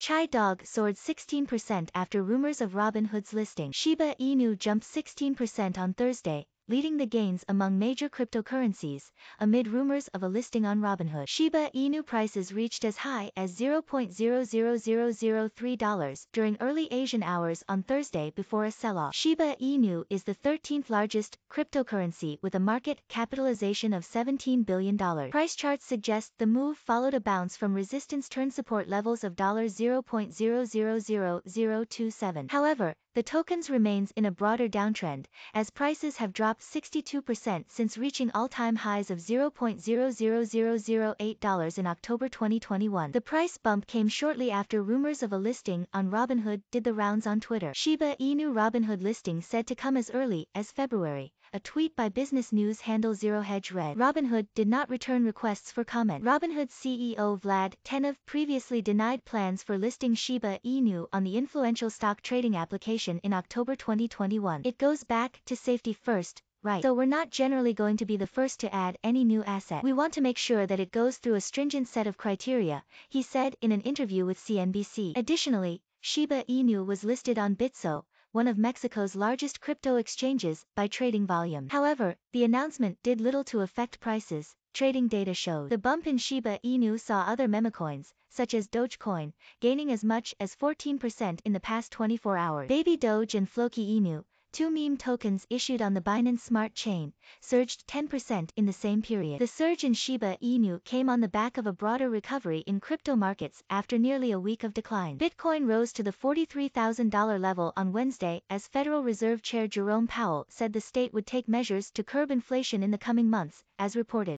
Chai Dog soared 16% after rumors of Robinhood's listing. Shiba Inu jumped 16% on Thursday, leading the gains among major cryptocurrencies, amid rumors of a listing on Robinhood. Shiba Inu prices reached as high as $0.00003 during early Asian hours on Thursday before a sell-off. Shiba Inu is the 13th largest cryptocurrency with a market capitalization of $17 billion. Price charts suggest the move followed a bounce from resistance turn support levels of $0.000027. However, the tokens remains in a broader downtrend, as prices have dropped 62% since reaching all-time highs of $0.00008 in October 2021. The price bump came shortly after rumors of a listing on Robinhood did the rounds on Twitter. Shiba Inu Robinhood listing said to come as early as February. A tweet by business news handle Zero Hedge read, Robinhood did not return requests for comment. Robinhood CEO Vlad Tenev previously denied plans for listing Shiba Inu on the influential stock trading application in October 2021. It goes back to safety first, right? So we're not generally going to be the first to add any new asset. We want to make sure that it goes through a stringent set of criteria, he said in an interview with CNBC. Additionally, Shiba Inu was listed on Bitso, one of Mexico's largest crypto exchanges, by trading volume. However, the announcement did little to affect prices, trading data showed. The bump in Shiba Inu saw other memecoins, such as Dogecoin, gaining as much as 14% in the past 24 hours. Baby Doge and Floki Inu, two meme tokens issued on the Binance Smart Chain, surged 10% in the same period. The surge in Shiba Inu came on the back of a broader recovery in crypto markets after nearly a week of decline. Bitcoin rose to the $43,000 level on Wednesday as Federal Reserve Chair Jerome Powell said the state would take measures to curb inflation in the coming months, as reported.